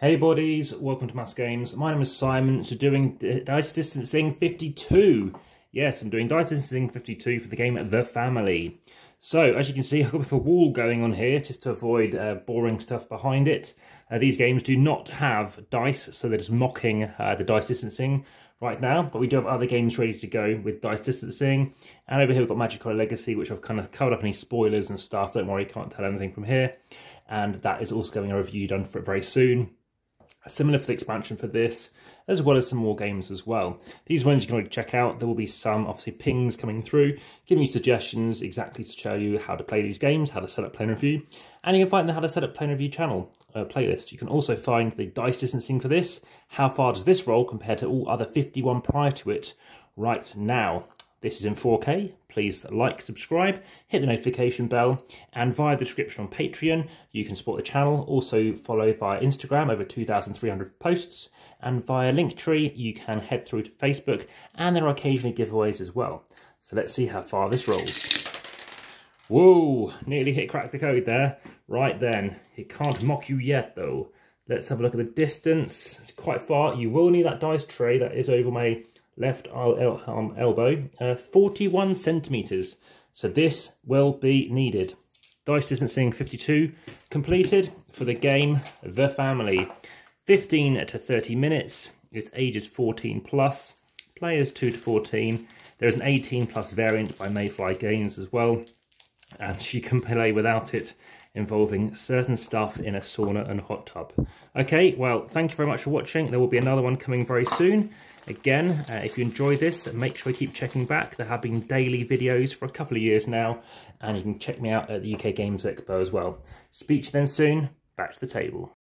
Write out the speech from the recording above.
Hey buddies, welcome to Amass Games. My name is Simon, so doing Dice Distancing 52. Yes, I'm doing Dice Distancing 52 for the game The Family. So, as you can see, I've got a wall going on here just to avoid uh, boring stuff behind it. Uh, these games do not have dice, so they're just mocking uh, the Dice Distancing right now, but we do have other games ready to go with Dice Distancing. And over here we've got Magic Legacy, which I've kind of covered up any spoilers and stuff. Don't worry, can't tell anything from here. And that is also going a review done for it very soon similar for the expansion for this, as well as some more games as well. These ones you can already check out. There will be some, obviously, pings coming through, giving you suggestions exactly to show you how to play these games, how to set up Play Review, and you can find the How to Set Up Play Review channel uh, playlist. You can also find the dice distancing for this, how far does this roll compared to all other 51 prior to it right now. This is in 4K. Please like, subscribe, hit the notification bell, and via the description on Patreon, you can support the channel. Also follow via Instagram, over 2,300 posts, and via Linktree, you can head through to Facebook, and there are occasionally giveaways as well. So let's see how far this rolls. Whoa, nearly hit crack the code there. Right then, it can't mock you yet though. Let's have a look at the distance. It's quite far. You will need that dice tray that is over my left arm elbow, uh, 41 centimetres. So this will be needed. Dice Distancing 52 completed for the game The Family. 15 to 30 minutes. It's ages 14 plus. Players 2 to 14. There's an 18 plus variant by Mayfly Games as well. And you can play without it involving certain stuff in a sauna and hot tub. Okay, well, thank you very much for watching. There will be another one coming very soon. Again, uh, if you enjoy this, make sure you keep checking back. There have been daily videos for a couple of years now, and you can check me out at the UK Games Expo as well. Speak to you then soon. Back to the table.